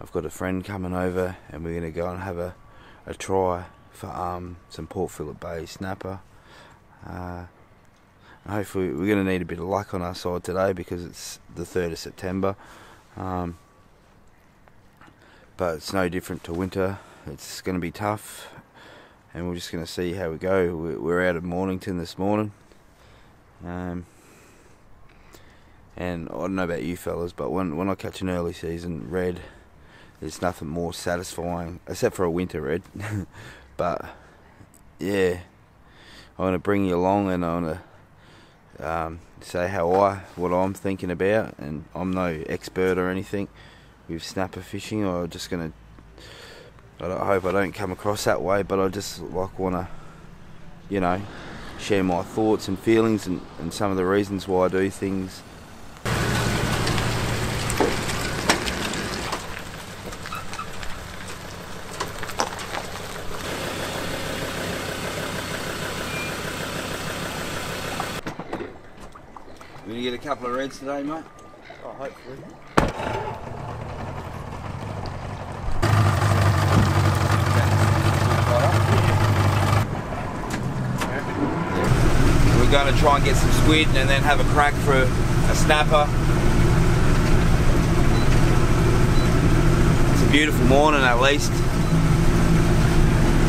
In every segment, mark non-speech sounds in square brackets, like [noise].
I've got a friend coming over and we're going to go and have a, a try for um, some Port Phillip Bay snapper. Uh, hopefully we're going to need a bit of luck on our side today because it's the 3rd of September. Um, but it's no different to winter. It's going to be tough and we're just going to see how we go. We're out of Mornington this morning. Um, and I don't know about you fellas, but when when I catch an early season red, there's nothing more satisfying except for a winter red. [laughs] but yeah, I want to bring you along and I want to um, say how I what I'm thinking about, and I'm no expert or anything with snapper fishing. I'm just gonna. I hope I don't come across that way, but I just like want to, you know, share my thoughts and feelings and, and some of the reasons why I do things get a couple of reds today, mate? Oh, hopefully. We're going to try and get some squid and then have a crack for a snapper. It's a beautiful morning at least.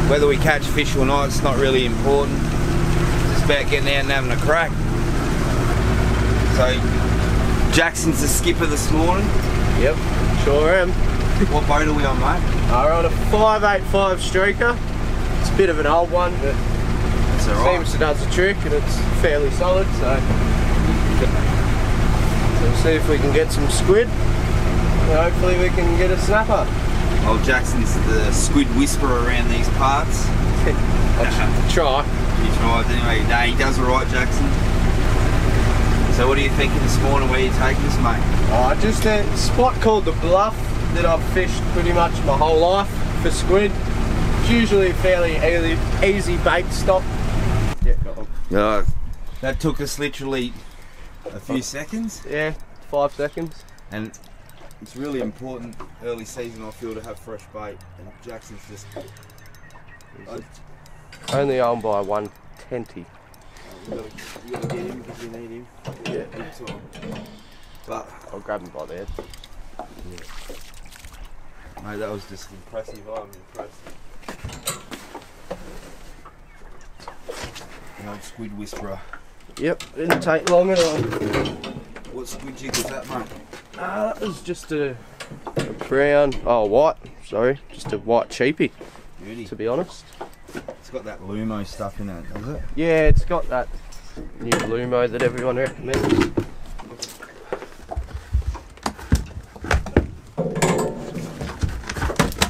Whether we catch fish or not, it's not really important. It's just about getting out and having a crack. So Jackson's the skipper this morning. Yep, sure am. What boat are we on, mate? We're on a 585 streaker. It's a bit of an old one, but That's seems to does the trick and it's fairly solid, so. so we'll see if we can get some squid. And hopefully we can get a snapper. Old Jackson's the squid whisperer around these parts. [laughs] I'll [laughs] try. He tries anyway. No, he does alright, Jackson. So what are you thinking this morning? Where are you taking us, mate? Oh, just a spot called the Bluff that I've fished pretty much my whole life for squid. It's usually a fairly easy, easy bait stop. Yeah, got one. Yeah. That took us literally a few seconds, Yeah, five seconds. and it's really important early season. I feel to have fresh bait, and Jackson's just. I, Only owned by one tenty. We gotta, we gotta get him because we need him. Yeah. Big time. But I'll grab him by the head. mate, that was just impressive. I'm impressed. An old squid whisperer. Yep, didn't take long at all. What squid jig was that, mate? Ah, that was just a, a brown, oh white, sorry, just a white cheapie, Beauty. to be honest. It's got that Lumo stuff in it, does it? Yeah, it's got that new Lumo that everyone recommends.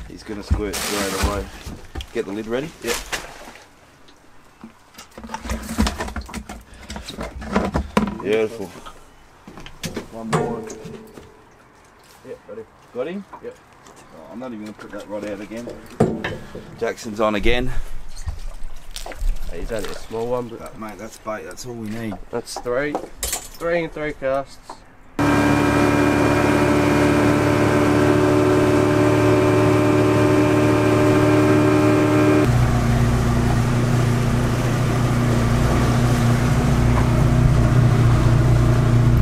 He's gonna squirt straight away. Get the lid ready? Yep. Beautiful. One more. Yep, ready. Got him? Yep. Oh, I'm not even gonna put that rod out again. Jackson's on again. He's only a small one, but But mate, that's bait, that's all we need. that's three. Three and three casts.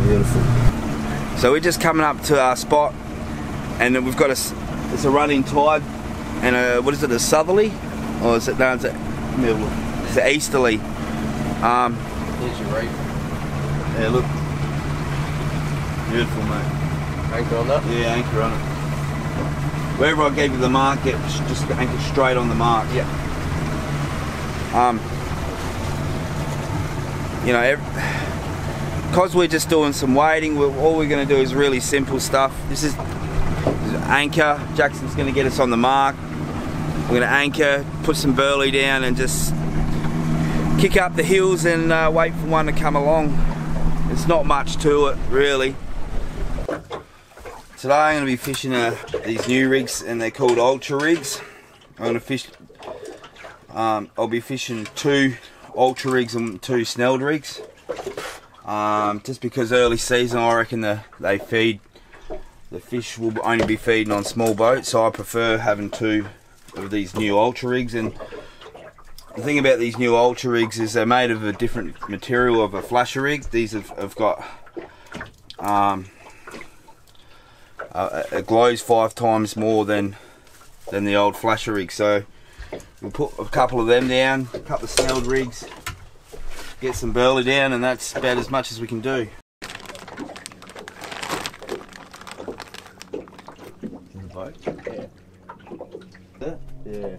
Beautiful. So we're just coming up to our spot, and then we've got a s- it's a running tide, and a what is it a southerly, or is it no it's a middle, it's easterly. Um, Here's your reef. yeah, look, beautiful, mate. Anchor on that. Yeah, anchor on it. Wherever I gave you the mark, it sh- just anchor straight on the mark. Yeah. Um, you know, because we're just doing some wading, we're, all we're going to do is really simple stuff. This is, this is anchor. Jackson's going to get us on the mark. We're going to anchor, put some burley down, and just kick up the hills and uh, wait for one to come along. It's not much to it, really. Today I'm going to be fishing uh, these new rigs, and they're called Ultra rigs. I'm going to fish um, I'll be fishing two ultra rigs and two snelled rigs. Um, just because early season, I reckon the, they feed the fish will only be feeding on small boats, so I prefer having two of these new ultra rigs. And the thing about these new ultra rigs is they're made of a different material of a flasher rig. These have, have got um, uh, it glows five times more than than the old flasher rig. So we'll put a couple of them down, a couple of snelled rigs, get some burley down, and that's about as much as we can do. In the boat? Yeah. Yeah.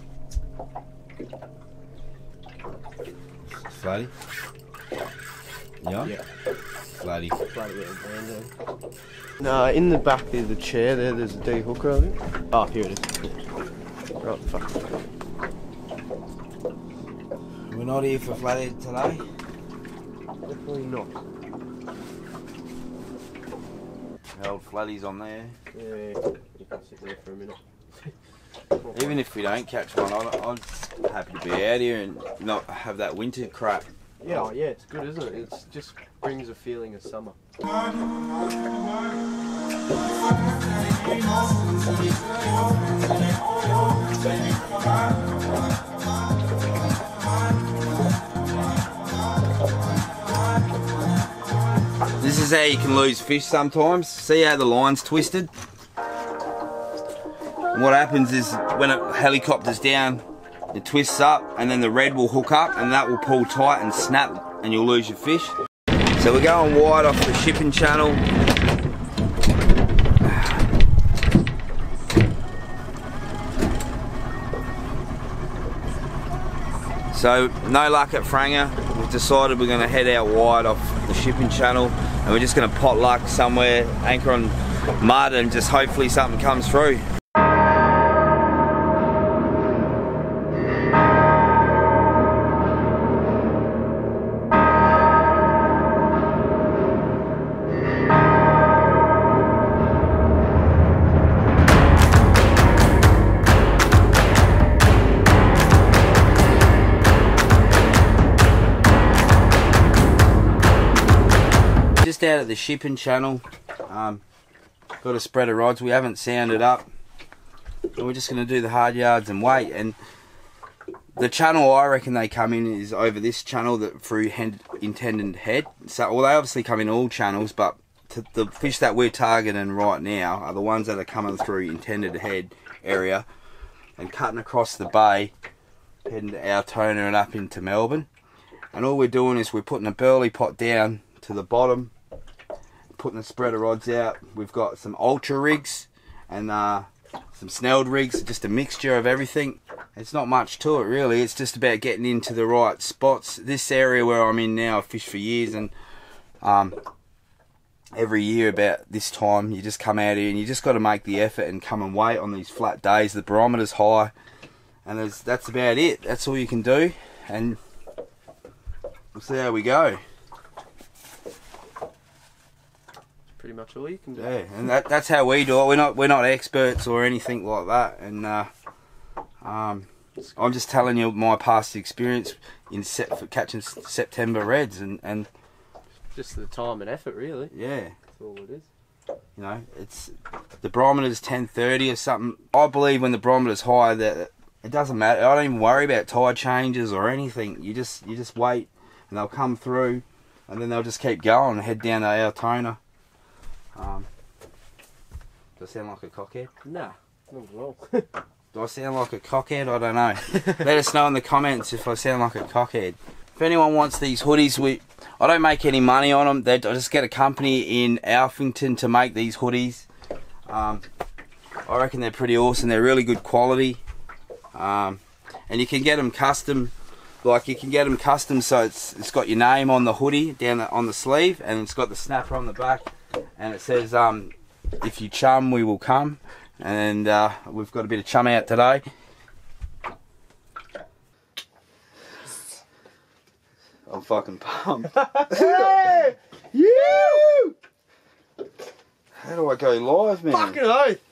Flatty? Yeah? Yeah. Flatty. Bloody yeah, grand, yeah. No, in the back there's a chair there, there's a D hooker, I think. Oh, here it is. Right, fuck. We're not here for flatty today. Definitely not. The old flatties on there. Yeah, you can sit there for a minute. Even if we don't catch one, I'm, I'm happy to be out here and not have that winter crap. Yeah, oh, yeah, it's good, isn't it? It just brings a feeling of summer. This is how you can lose fish sometimes. See how the line's twisted? And what happens is when a helicopter's down, it twists up and then the red will hook up and that will pull tight and snap and you'll lose your fish. So we're going wide off the shipping channel. So no luck at Franger. We've decided we're going to head out wide off the shipping channel and we're just going to pot luck somewhere, anchor on mud and just hopefully something comes through. Out of the shipping channel, um, got a spread of rods. We haven't sounded up. And we're just going to do the hard yards and wait. And the channel I reckon they come in is over this channel that through Indented Head. So, well, they obviously come in all channels, but to, the fish that we're targeting right now are the ones that are coming through Indented Head area and cutting across the bay, heading to Altona and up into Melbourne. And all we're doing is we're putting a burley pot down to the bottom, putting the spreader rods out. We've got some ultra rigs and uh, some snelled rigs, just a mixture of everything. It's not much to it really. It's just about getting into the right spots. This area where I'm in now, I've fished for years, and um, every year about this time, you just come out here and you just got to make the effort and come and wait on these flat days. The barometer's high, and there's, that's about it. That's all you can do, and we'll see how we go. Pretty much all you can do. Yeah, and that, that's how we do it. We're not we're not experts or anything like that. And uh, um, I'm just telling you my past experience in set for catching September reds, and and Just the time and effort, really. yeah, That's all it is. you know, it's the barometer's 10:30 or something. I believe when the barometer's high that it doesn't matter. I don't even worry about tide changes or anything. You just you just wait, and they'll come through, and then they'll just keep going and head down to Altona. Um, does I sound like a cockhead? Nah, not at all. [laughs] Do I sound like a cockhead? I don't know. Let us know in the comments if I sound like a cockhead. If anyone wants these hoodies, we I don't make any money on them. They, I just get a company in Alphington to make these hoodies. Um, I reckon they're pretty awesome. They're really good quality, um, and you can get them custom. Like you can get them custom, so it's it's got your name on the hoodie down the, on the sleeve, and it's got the snapper on the back, and it says um, if you chum, we will come. And uh, we've got a bit of chum out today. I'm fucking pumped. [laughs] hey! [laughs] You! How do I go live, man? Fucking oath!